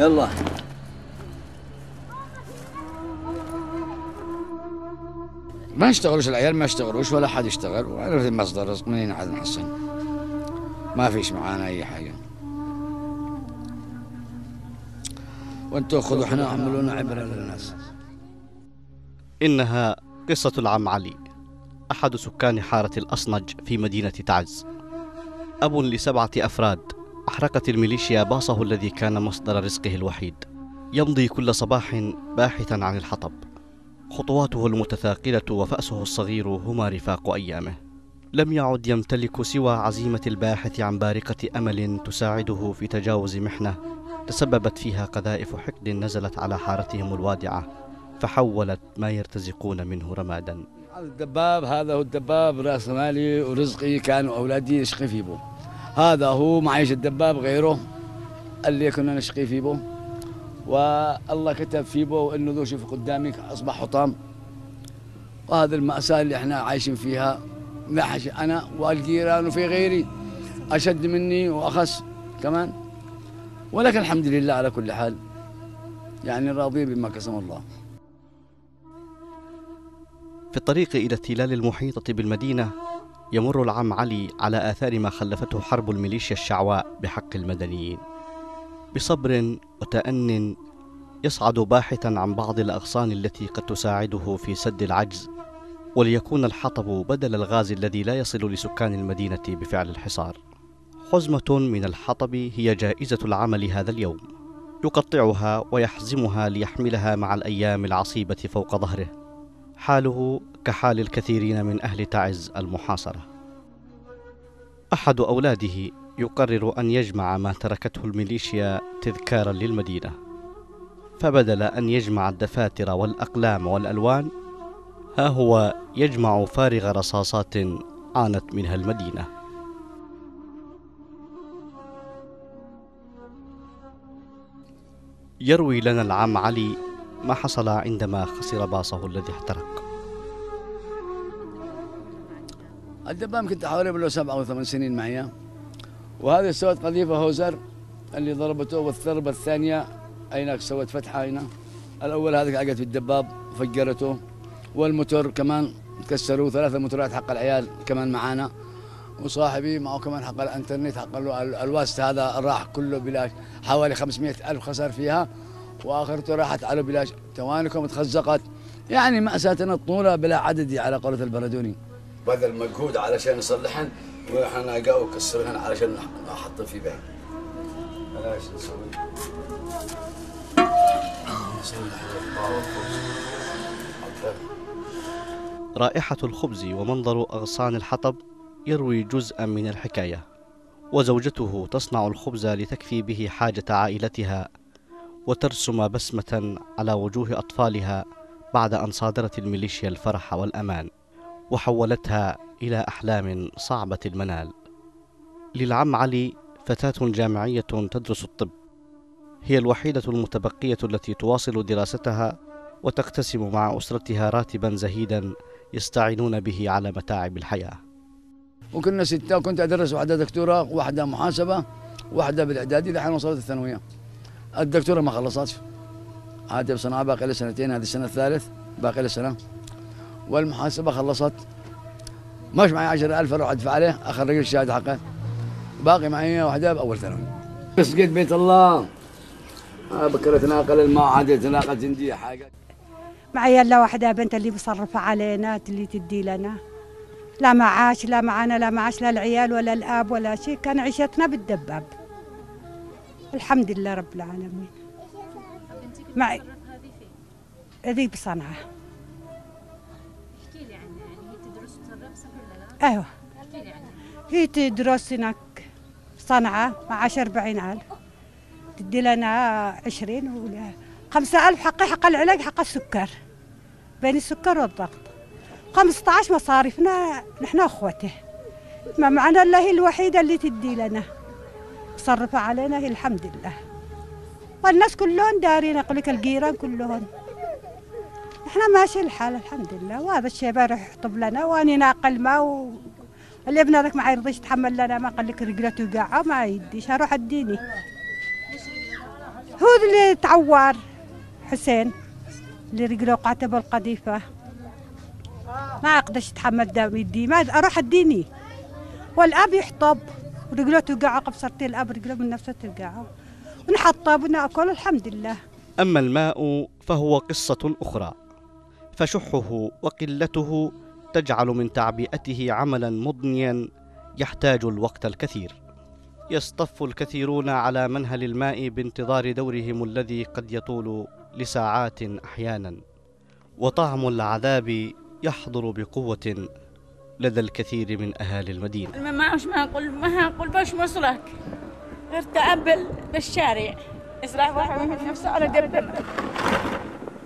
يلا. ما يشتغلوش العيال ما يشتغلوش ولا حد يشتغل وعرفت مصدر رزق منين عاد نحسن ما فيش معانا أي حاجة. وأنتم خذوا إحنا اعملونا عبرة للناس. إنها قصة العم علي أحد سكان حارة الأصنج في مدينة تعز. أب لسبعة أفراد. أحرقت الميليشيا باصه الذي كان مصدر رزقه الوحيد. يمضي كل صباح باحثا عن الحطب. خطواته المتثاقلة وفأسه الصغير هما رفاق أيامه. لم يعد يمتلك سوى عزيمة الباحث عن بارقة أمل تساعده في تجاوز محنة تسببت فيها قذائف حقد نزلت على حارتهم الوادعة فحولت ما يرتزقون منه رمادا. الدباب هذا هو الدباب رأس مالي ورزقي كانوا اولادي يشقي في بو هذا هو معيش الدباب غيره اللي كنا نشقي في بو. والله كتب في بو إنه ذو شوف قدامك أصبح حطام. وهذا المأساة اللي إحنا عايشين فيها لا حش أنا والجيران وفي غيري أشد مني وأخس كمان. ولكن الحمد لله على كل حال يعني راضين بما قسم الله. في الطريق إلى التلال المحيطة بالمدينة يمر العم علي على آثار ما خلفته حرب الميليشيا الشعواء بحق المدنيين. بصبر وتأن يصعد باحثا عن بعض الأغصان التي قد تساعده في سد العجز وليكون الحطب بدل الغاز الذي لا يصل لسكان المدينة بفعل الحصار. حزمة من الحطب هي جائزة العمل هذا اليوم. يقطعها ويحزمها ليحملها مع الأيام العصيبة فوق ظهره. حاله كحال الكثيرين من أهل تعز المحاصرة. أحد أولاده يقرر أن يجمع ما تركته الميليشيا تذكارا للمدينة فبدل أن يجمع الدفاتر والأقلام والألوان ها هو يجمع فارغ رصاصات عانت منها المدينة. يروي لنا العم علي ما حصل عندما خسر باصه الذي احترق. الدبام كنت حوالي له سبعة أو ثمان سنين معي. وهذه سوت قذيفة هوزر اللي ضربته والضربة الثانية أينك سوت فتحة هنا. الأول هذا عقد في الدباب وفجرته. والموتور كمان كسروا ثلاثة موتورات حق العيال كمان معانا. وصاحبي معه كمان حق الانترنت حق ال- الواسط هذا راح كله بلاش حوالي 500 ألف خسر فيها. وآخرته راحت على بلاش توانكم تخزقت يعني مأساتنا الطولة بلا عدد على قولة البردوني بذل مجهود علشان نصلحن وإحنا نلقاه وكسرهن علشان نحط في بيت. بلاش نسوي. رائحة الخبز ومنظر أغصان الحطب يروي جزءا من الحكاية وزوجته تصنع الخبز لتكفي به حاجة عائلتها وترسم بسمة على وجوه أطفالها بعد أن صادرت الميليشيا الفرح والأمان. وحولتها إلى أحلام صعبة المنال. للعم علي فتاة جامعية تدرس الطب. هي الوحيدة المتبقية التي تواصل دراستها وتقتسم مع أسرتها راتبا زهيدا يستعينون به على متاعب الحياة. وكنا ستة وكنت أدرس واحدة دكتورة واحدة محاسبة واحدة بالإعدادي لحين وصلت الثانوية. الدكتورة ما خلصتش. عادي بصنعاء باقي لها سنتين هذه السنة الثالث باقي لها سنة. والمحاسبة خلصت. مش معي 10000 أروح أدفع عليه أخرج الشهادة حقه. باقي معي واحدة بأول ثانوي. بس قد بيت الله. آه بكرة تناقل الماء عادي تناقل جندية حاجة. معي الا واحدة بنت اللي مصرفة علينا اللي تدي لنا. لا معاش لا معانا لا معاش لا العيال ولا الآب ولا شيء. كان عيشتنا بالدباب. الحمد لله رب العالمين. معي. هذه بصنعاء. عنها هي تدرس هناك صنعاء معاش أربعين ألف تدي لنا عشرين ولا خمسة ألف حقي حق العلاج حق السكر. بين السكر والضغط. خمسة عشر مصاريفنا نحن أخوته. ما معنا إلا هي الوحيدة اللي تدي لنا. مصرفة علينا هي الحمد لله. والناس كلهم دارين أقول لك الجيران كلهم. إحنا ماشي الحال الحمد لله. وهذا الشيء يروح يحطب لنا واني ناقل ما و... الابن هذاك ما يرضيش يتحمل لنا ما قال لك رجلته وقعه ما يديش. أروح أديني. هو اللي تعور حسين اللي رجله قعته بالقذيفة. ما أقدرش أتحمل دم يدي. ما أروح أديني. والأب يحطب. ورجله توقع عقب صرتي الأب رجله من نفسه توقع. ونحطب ونأكل الحمد لله. أما الماء فهو قصة أخرى. فشحه وقلته تجعل من تعبئته عملا مضنيا يحتاج الوقت الكثير. يصطف الكثيرون على منهل الماء بانتظار دورهم الذي قد يطول لساعات أحيانا. وطعم العذاب يحضر بقوة لدى الكثير من أهالي المدينة. ما ما أقول ما أقول باش وصلك غير تقبل بالشارع. اسرع واحد نفسه على قدنا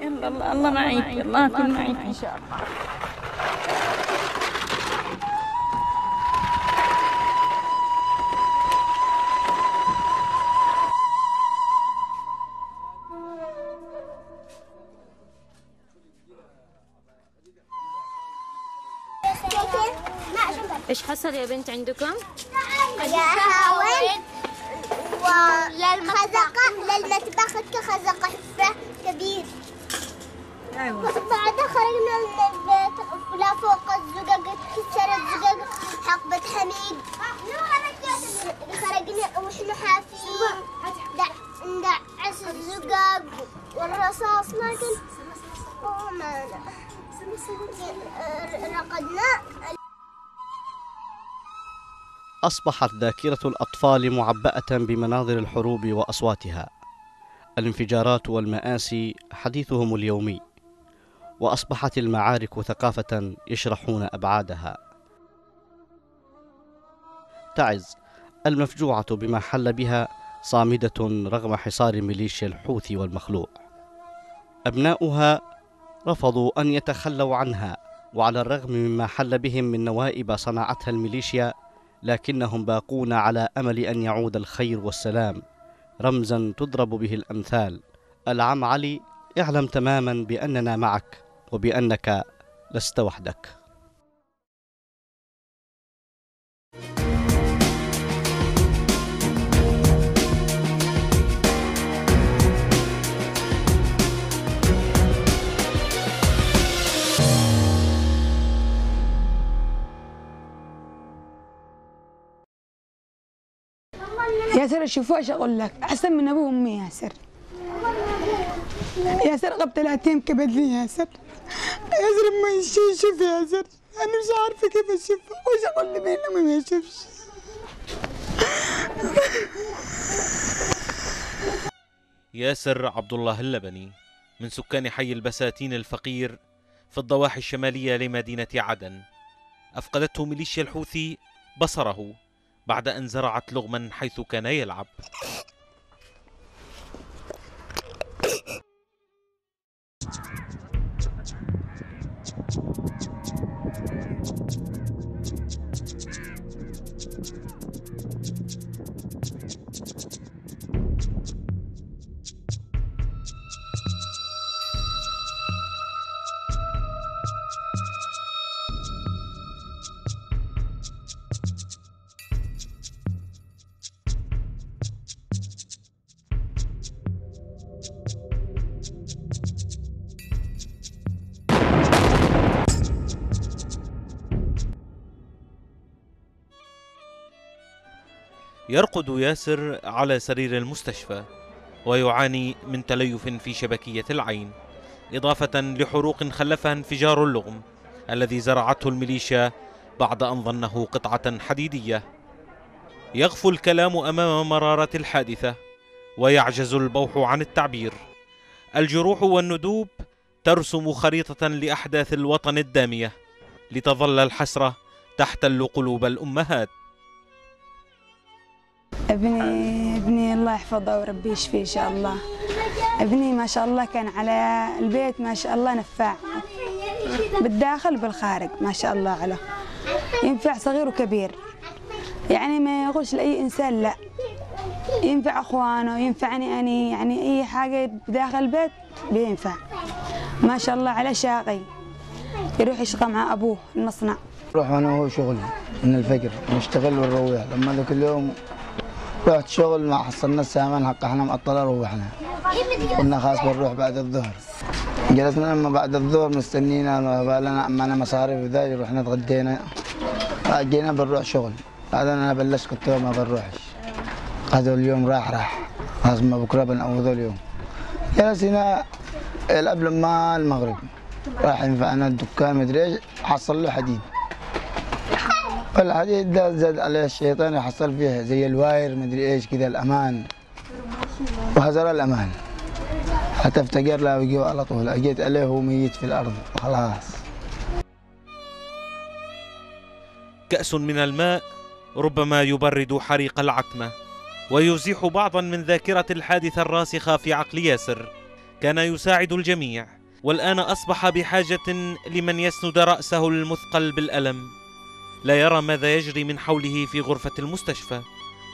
يلا الله الله معك الله يكون معك إن شاء الله. إيش حصل يا بنت عندكم؟ وللخزقة للمطبخ كخزقة حفرة كبير. أيوة. بعدها خرجنا من البيت ولا فوق الزقاق كسرت زقاق حقبة حميد. خرجنا وإحنا حافين دع- ندعس الزقاق والرصاص لكن وما رقدنا. أصبحت ذاكرة الأطفال معبأة بمناظر الحروب وأصواتها. الانفجارات والمآسي حديثهم اليومي. وأصبحت المعارك ثقافة يشرحون أبعادها. تعز المفجوعة بما حل بها صامدة رغم حصار ميليشيا الحوثي والمخلوع. أبناؤها رفضوا أن يتخلوا عنها وعلى الرغم مما حل بهم من نوائب صنعتها الميليشيا لكنهم باقون على أمل أن يعود الخير والسلام. رمزا تضرب به الأمثال. العم علي اعلم تماما بأننا معك. وبأنك لست وحدك. ياسر شوفوا إيش أقول لك. أحسن من ابوه وأمي ياسر. ياسر قبل ثلاثين كبد لي ياسر. ياسر ما يشوف ياسر. أنا مش عارفة كيف اشوفه وش أقول له بينه ما يشوفش ياسر عبد الله اللبني من سكان حي البساتين الفقير في الضواحي الشمالية لمدينة عدن أفقدته ميليشيا الحوثي بصره بعد أن زرعت لغما حيث كان يلعب. يرقد ياسر على سرير المستشفى ويعاني من تليف في شبكية العين إضافة لحروق خلفها انفجار اللغم الذي زرعته الميليشيا بعد أن ظنه قطعة حديدية. يغفو الكلام أمام مرارة الحادثة ويعجز البوح عن التعبير. الجروح والندوب ترسم خريطة لأحداث الوطن الدامية لتظل الحسرة تحتل قلوب الأمهات. ابني ابني الله يحفظه وربي يشفيه إن شاء الله. ابني ما شاء الله كان على البيت ما شاء الله نفاع. بالداخل بالخارج ما شاء الله عليه ينفع صغير وكبير. يعني ما يقولش لأي إنسان لا. ينفع أخوانه ينفعني أني يعني أي حاجة بداخل البيت بينفع. ما شاء الله عليه شاقي. يروح يشقى مع أبوه المصنع. روح أنا وهو شغل من الفجر نشتغل ونروح. لما ذاك اليوم رحت شغل ما حصلنا السامان حق إحنا مقطلة روحنا. قلنا خلاص بنروح بعد الظهر. جلسنا لما بعد الظهر مستنينا لنا معنا مصاريف ذا رحنا تغدينا جينا بنروح شغل. هذا أنا بلشت كنت ما بنروحش. هذا اليوم راح راح. خلاص ما بكرة بنعوض اليوم. جلسنا قبل ما المغرب. راح ينفعنا الدكان مدري إيش. حصل له حديد. الحديد ده زاد عليه الشيطان يحصل فيه زي الواير مدري إيش كذا الأمان. وهزر الأمان. حتى افتقر له وجيه على طول. أجيت عليه وهو ميت في الأرض. خلاص. كأس من الماء ربما يبرد حريق العتمة ويزيح بعضا من ذاكرة الحادثة الراسخة في عقل ياسر. كان يساعد الجميع والآن أصبح بحاجة لمن يسند رأسه المثقل بالألم. لا يرى ماذا يجري من حوله في غرفة المستشفى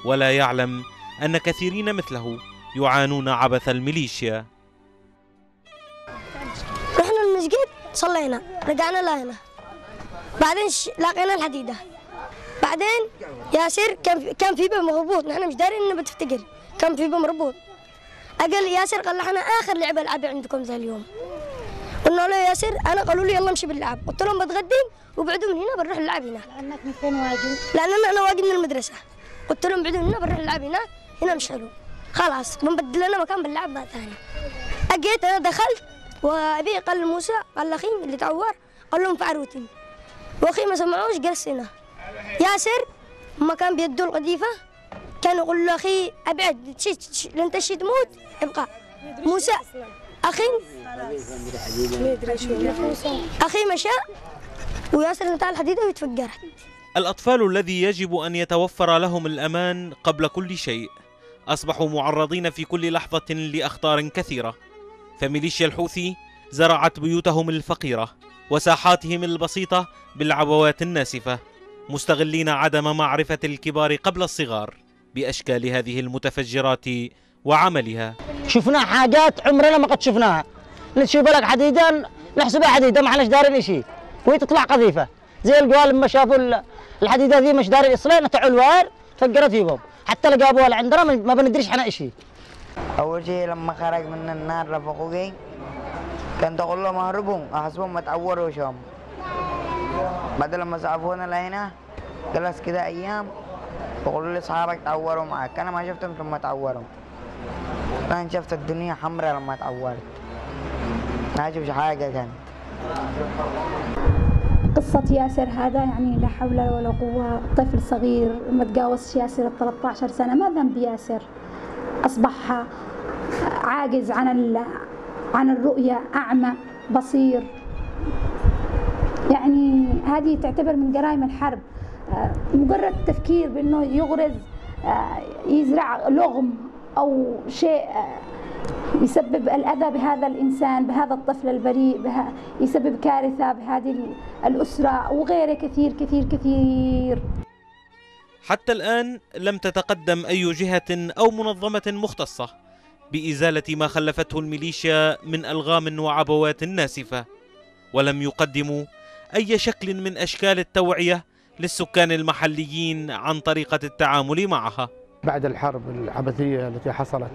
ولا يعلم أن كثيرين مثله يعانون عبث الميليشيا رحنا المسجد صلينا رجعنا لهنا بعدين. لقينا الحديدة بعدين ياسر كان. كان في باب مربوط نحن مش دارين إنه بتفتكر كان في باب مربوط أقل ياسر قال إحنا آخر لعبة العبها عندكم ذا اليوم قلنا له يا ياسر أنا قالوا لي يلا امشي باللعب. قلت لهم بتغدين وبعدوا من هنا بنروح نلعب هناك. لأنك من فين واجي؟ لأن أنا واجي من المدرسة. قلت لهم بعدوا من هنا بنروح نلعب هناك. هنا مش حلو خلاص بنبدل لنا مكان بنلعب بقى ثاني أجيت أنا دخلت وأبي قال موسى قال لأخي اللي تعور قال لهم فعروتين وأخي ما سمعوش جلس هنا. ياسر ما كان بيدوا القذيفة. كان يقول له أخي أبعد لن تشي تموت ابقى. موسى أخي؟ أخي مشى؟ وياسر انتهى الحديده ويتفجرت الأطفال الذي يجب أن يتوفر لهم الأمان قبل كل شيء. أصبحوا معرضين في كل لحظة لأخطار كثيرة. فميليشيا الحوثي زرعت بيوتهم الفقيرة وساحاتهم البسيطة بالعبوات الناسفة مستغلين عدم معرفة الكبار قبل الصغار بأشكال هذه المتفجرات وعملها. شفنا حاجات عمرنا ما قد شفناها. نشوف لك حديدا نحسبها حديده ما احناش دارين شيء وهي تطلع قذيفة. زي القوال لما شافوا ال- الحديدة ذي مش دارين يصلين نتعوا الوار فقرت فيهم. حتى لقابوها اللي عندنا ما ما بندريش إحنا شيء أول شيء لما خرج من النار رفقوقي كان تقول لهم أهربوا أحسبهم ما تعوروا شوم. بعد لما سعفونا لهنا جلس كده أيام بقولوا لي أصحابك تعوروا معك. أنا ما شفتهم ثم تعوروا. أنا شفت الدنيا حمراء لما تعورت. ما أشوفش حاجة كانت قصة ياسر هذا يعني لا حول ولا قوة. طفل صغير ما تجاوزش ياسر ال 13 سنة. ما ذنب ياسر؟ أصبح عاجز عن عن الرؤية. أعمى بصير. يعني هذه تعتبر من جرائم الحرب. آه، مجرد التفكير بأنه يغرز آه، يزرع لغم أو شيء يسبب الأذى بهذا الإنسان بهذا الطفل البريء به يسبب كارثة بهذه ال- الأسرة وغيره كثير كثير كثير. حتى الآن لم تتقدم أي جهة أو منظمة مختصة بإزالة ما خلفته الميليشيا من ألغام وعبوات ناسفة ولم يقدموا أي شكل من أشكال التوعية للسكان المحليين عن طريقة التعامل معها. بعد الحرب العبثية التي حصلت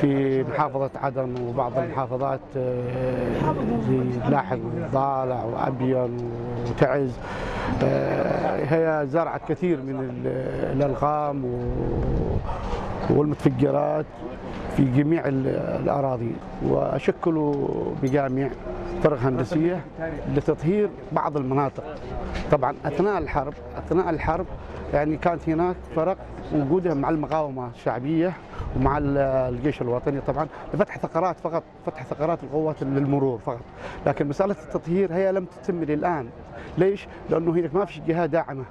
في محافظة عدن وبعض المحافظات آه، زي لاحق وضالع وأبين وتعز آه، هي زرعت كثير من ال- الألغام والمتفجرات. في جميع ال- الأراضي وشكلوا بجامع فرق هندسية لتطهير بعض المناطق. طبعا أثناء الحرب أثناء الحرب يعني كانت هناك فرق وجودها مع المقاومة الشعبية ومع ال- الجيش الوطني. طبعا لفتح ثغرات فقط فتح ثغرات القوات للمرور فقط. لكن مسألة التطهير هي لم تتم للآن. ليش؟ لأنه هناك ما فيش جهة داعمة.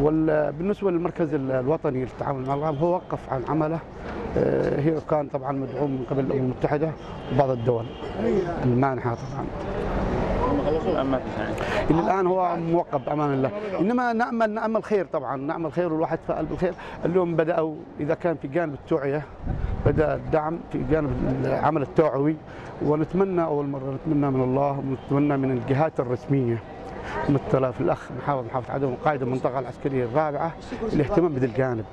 وبالنسبة للمركز ال- الوطني للتعامل مع الألغام هو وقف عن عمله. آه، هي كان طبعا مدعوم من قبل الأمم المتحدة وبعض الدول. المانحة طبعا. إلى الآن هو موقف بأمان الله. إنما نأمل نأمل خير طبعا. نأمل خير والواحد فأل بالخير اليوم بدأوا إذا كان في جانب التوعية بدأ الدعم في جانب العمل التوعوي. ونتمنى أول مرة نتمنى من الله ونتمنى من الجهات الرسمية مثل في الأخ محافظ محافظه عدن وقائد المنطقة العسكرية الرابعة الاهتمام بهذا الجانب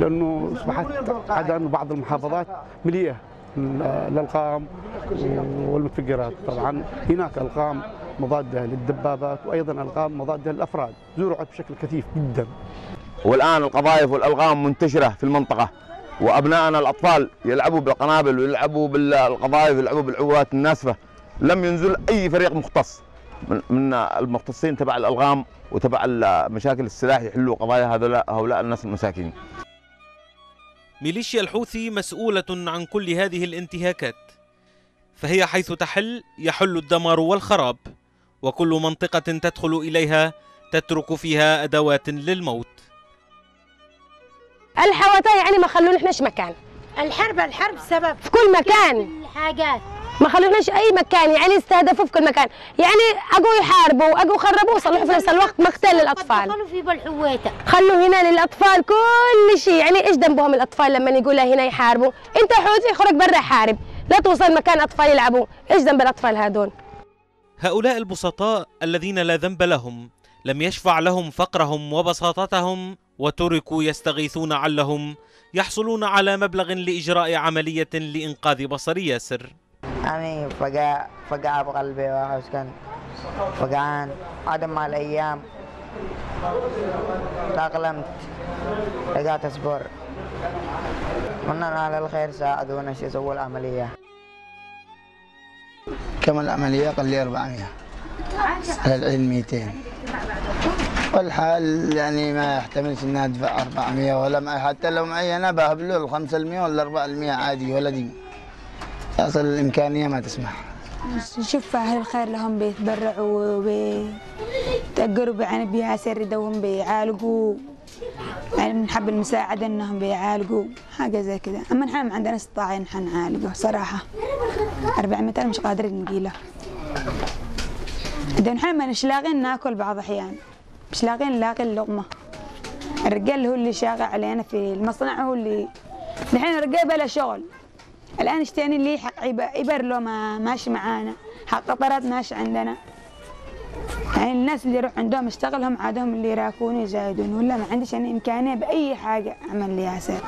لأنه أصبحت عدن وبعض المحافظات مليئة الالقام والمتفجرات طبعا هناك ألقام مضادة للدبابات وأيضا ألقام مضادة للأفراد زرعت بشكل كثيف جدا. والآن القذائف والألغام منتشرة في المنطقة وأبنائنا الأطفال يلعبوا بالقنابل ويلعبوا بالقذائف ويلعبوا بالعبوات الناسفة. لم ينزل أي فريق مختص. من, المختصين تبع الألغام وتبع مشاكل السلاح يحلوا قضايا هؤلاء هؤلاء الناس المساكين. ميليشيا الحوثي مسؤولة عن كل هذه الانتهاكات. فهي حيث تحل يحل الدمار والخراب وكل منطقة تدخل إليها تترك فيها أدوات للموت. الحواتي يعني ما خلوناش مكان الحرب الحرب سبب في كل مكان. الحاجات. ما خلوناش أي مكان يعني استهدفوا في كل مكان. يعني اجوا يحاربوا اجوا يخربوا وصلحوا في نفس الوقت مقتل للاطفال دخلوا في بالحويته خلوا هنا للأطفال كل شيء. يعني إيش ذنبهم الأطفال لما يقولوا هنا يحاربوا؟ أنت حوثي خرج برا حارب. لا توصل مكان أطفال يلعبوا. إيش ذنب الأطفال هذول؟ هؤلاء البسطاء الذين لا ذنب لهم لم يشفع لهم فقرهم وبساطتهم وتركوا يستغيثون علهم يحصلون على مبلغ لإجراء عملية لإنقاذ بصر ياسر. أنا فقع فقع بقلبي وحس كان. فقعان عدم مع الأيام. تأقلمت. رجعت أصبر. من على الخير ساعدونا. شو يسووا العملية. كم العملية؟ قال لي 400 على العلم 200 والحال يعني ما يحتملش إنها ادفع 400 ولا حتى لو معي أنا بهب له 5% ولا 4% عادي ولا دي أصل الإمكانية ما تسمح. نشوف أهل الخير لهم بيتبرعوا وبيتأجروا بعين بياسر دوهم بيعالجوا. يعني بنحب المساعدة إنهم بيعالجوا. حاجة زي كده. أما نحن ما عندنا استطاعة نحن نعالجه صراحة. 400 مش قادرين نجيله ده نحن ما مش لاقين ناكل بعض الأحيان مش لاقين نلاقي اللقمة الرجال هو اللي شاغل علينا في المصنع هو اللي نحن الرجال بلا شغل. الآن اشتاني اللي حق إبر له ما ماشي معانا. حق قطرات ماشي عندنا. يعني الناس اللي يروح عندهم يشتغلهم عادهم اللي يراكون يزايدون ولا ما عنديش يعني إمكانية بأي حاجة أعمل لي ياسر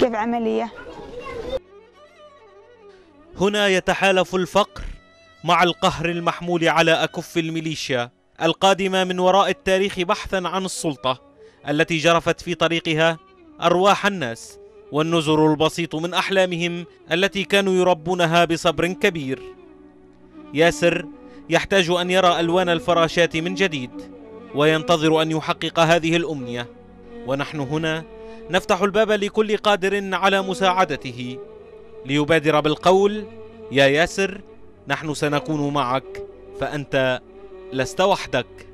كيف عملية؟ هنا يتحالف الفقر مع القهر المحمول على أكف الميليشيا القادمة من وراء التاريخ بحثا عن السلطة التي جرفت في طريقها أرواح الناس. والنزر البسيط من أحلامهم التي كانوا يربونها بصبر كبير. ياسر يحتاج أن يرى ألوان الفراشات من جديد وينتظر أن يحقق هذه الأمنية. ونحن هنا نفتح الباب لكل قادر على مساعدته. ليبادر بالقول يا ياسر نحن سنكون معك فأنت لست وحدك.